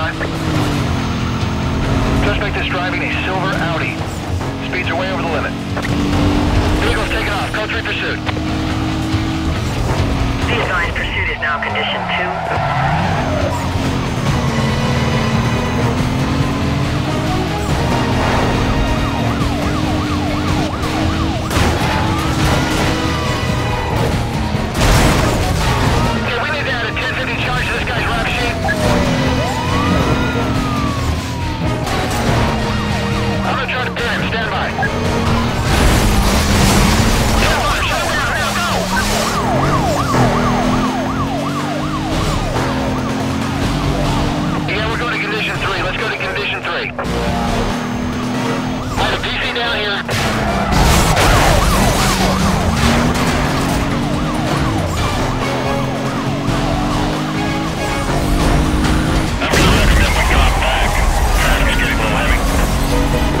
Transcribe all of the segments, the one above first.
by. Suspect is driving a silver Audi. Speeds are way over the limit. Vehicle's taken off. Code 3 pursuit. Vehicle in pursuit is now condition 2.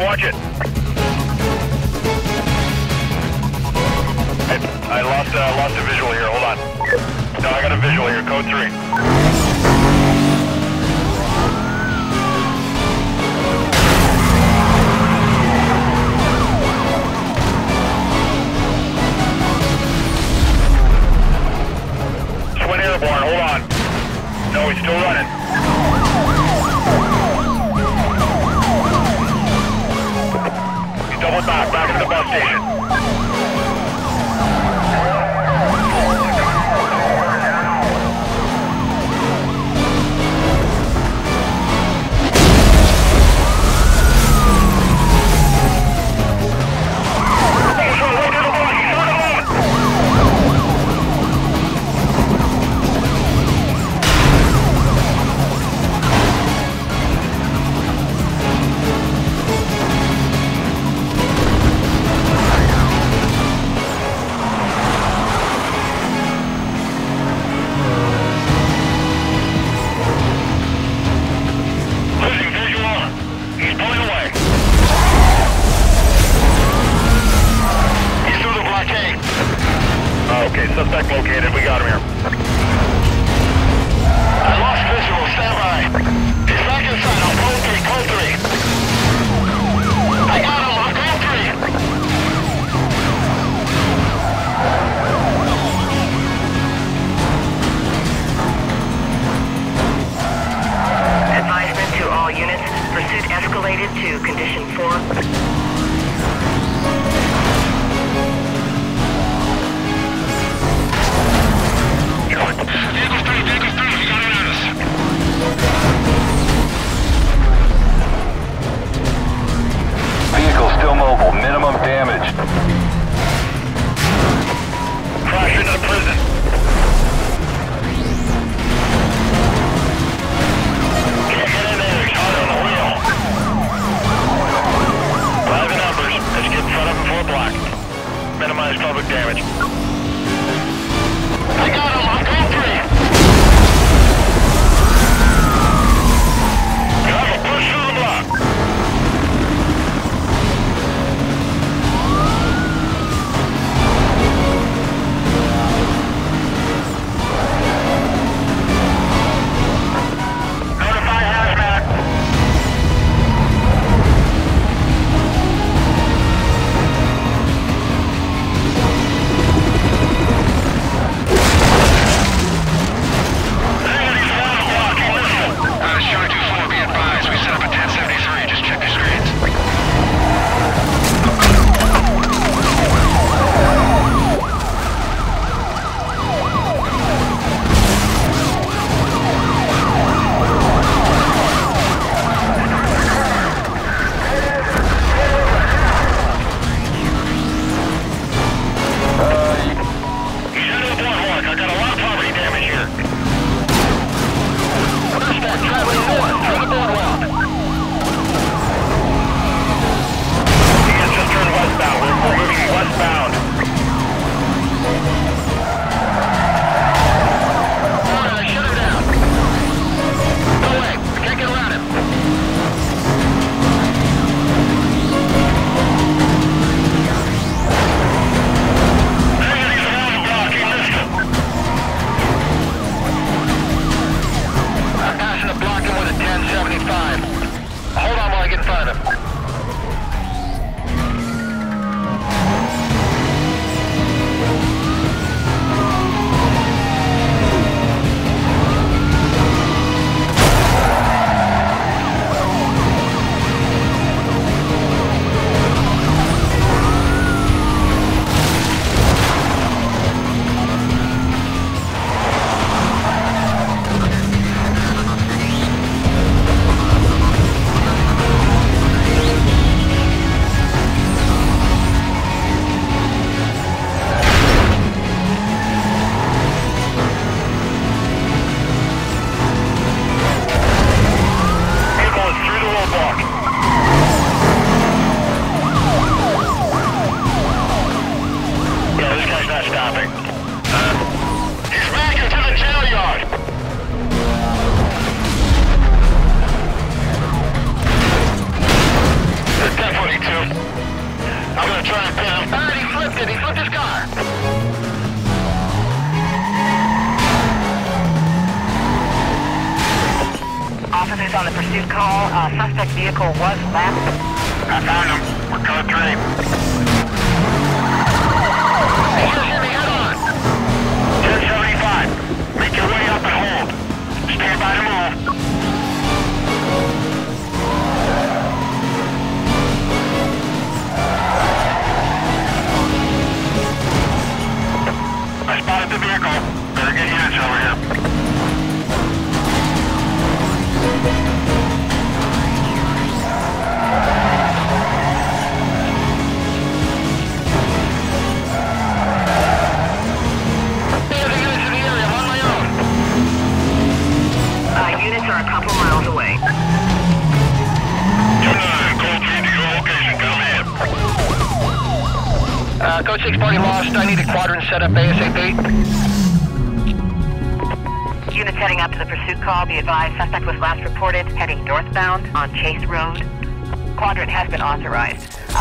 watch it. I lost, uh, lost a visual here, hold on. No, I got a visual here, code 3. Twin Airborne, hold on. No, he's still running. double back, back to the bus station. damaged. Crash into the prison. Get in there, on the wheel. Five in numbers, let's get in front of. Minimize public damage.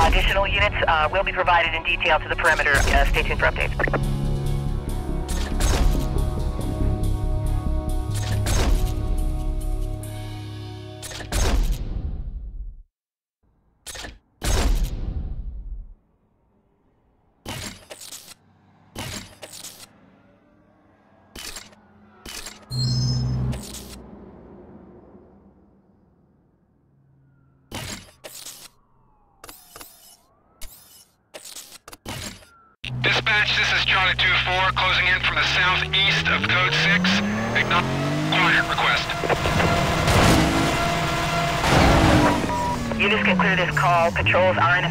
Additional units uh, will be provided in detail to the perimeter. Uh, stay tuned for updates. controls are in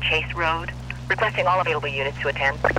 Chase Road. Requesting all available units to attend.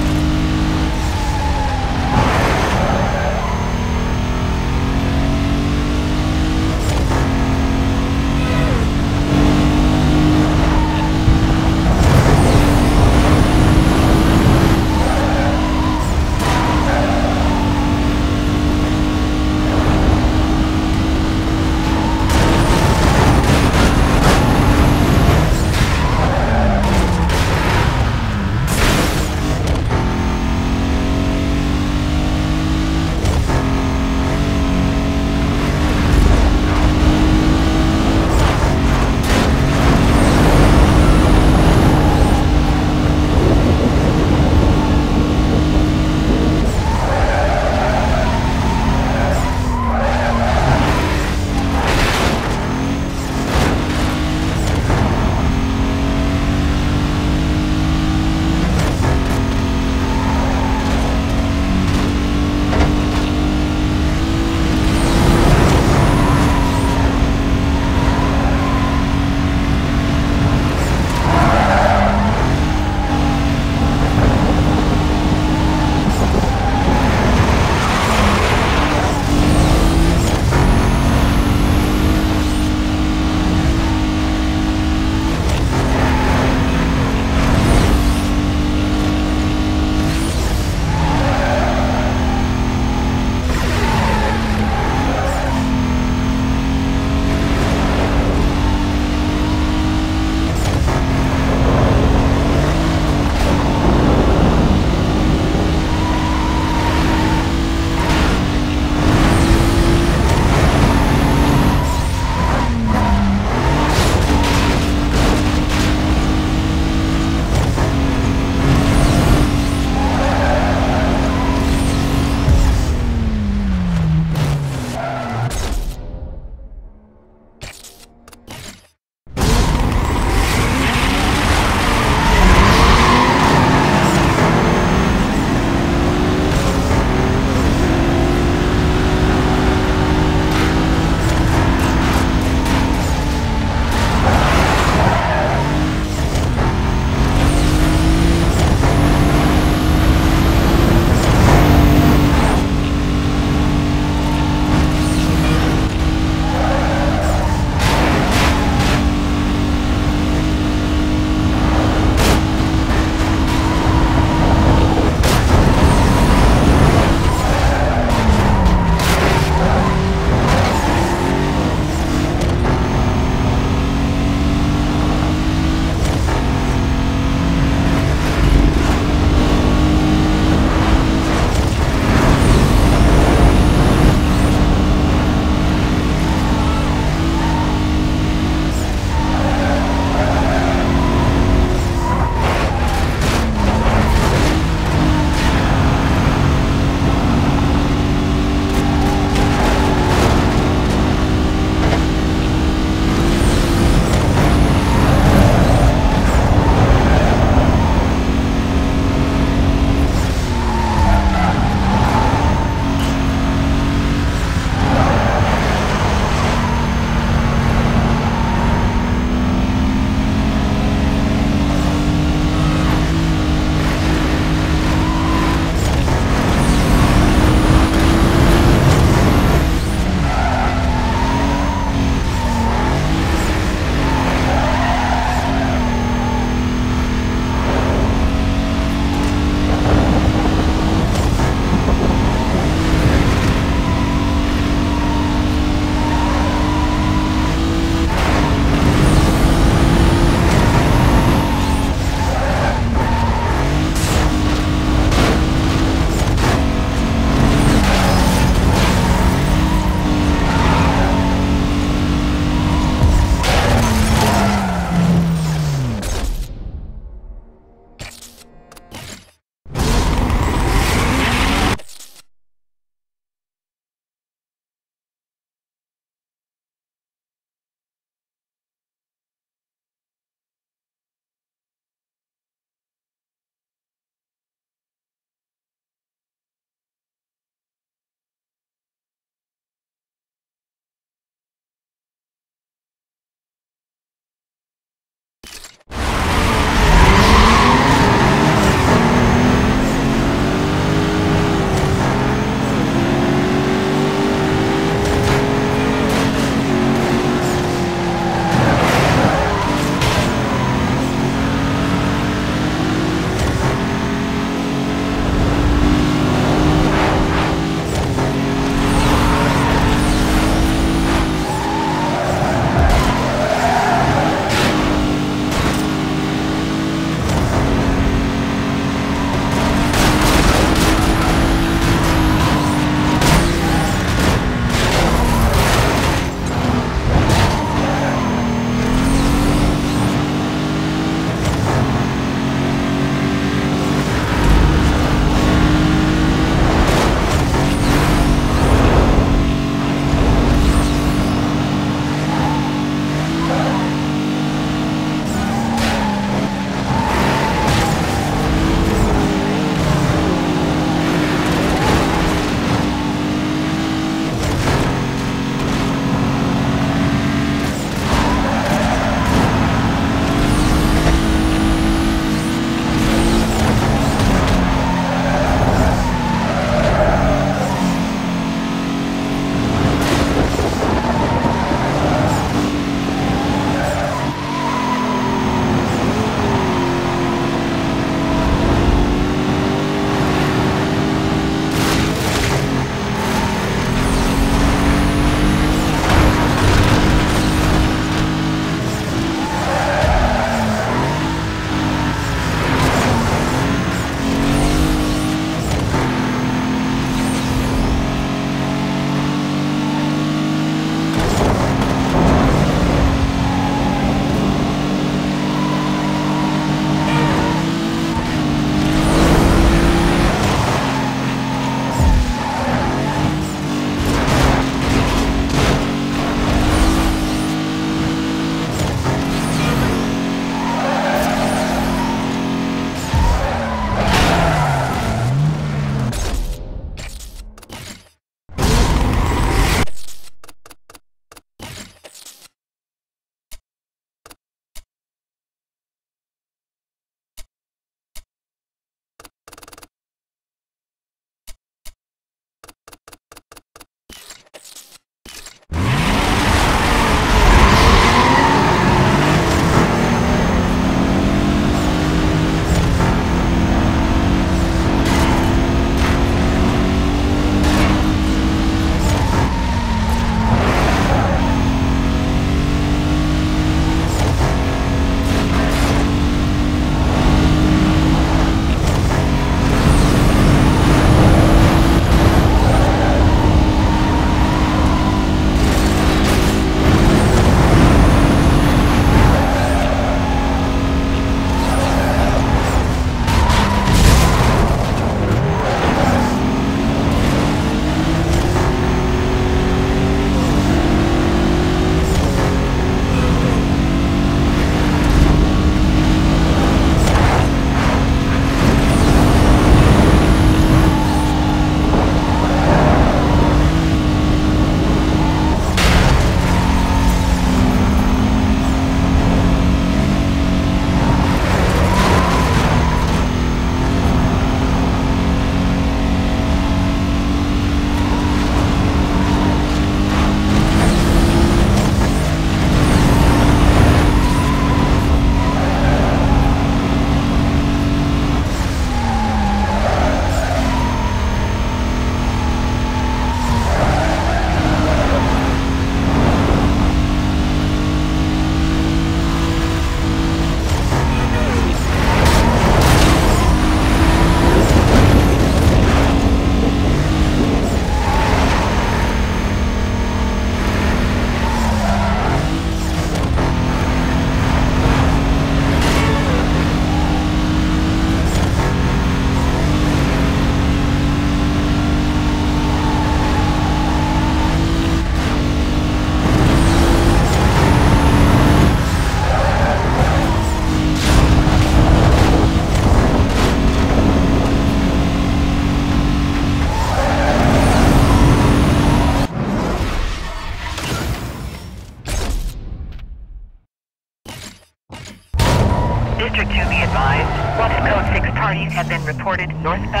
Northbound